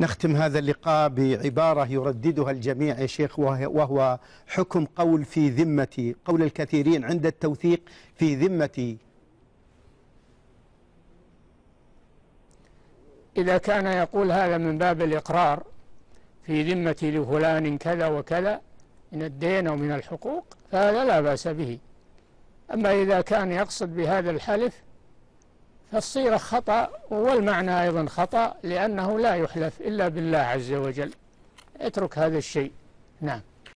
نختم هذا اللقاء بعبارة يرددها الجميع يا شيخ وهو حكم قول في ذمتي قول الكثيرين عند التوثيق في ذمتي إذا كان يقول هذا من باب الإقرار في ذمتي لفلان كذا وكذا من الدين أو من الحقوق فهذا لا بأس به. أما إذا كان يقصد بهذا الحلف فالصيغة خطأ والمعنى أيضا خطأ لأنه لا يحلف إلا بالله عز وجل. اترك هذا الشيء. نعم.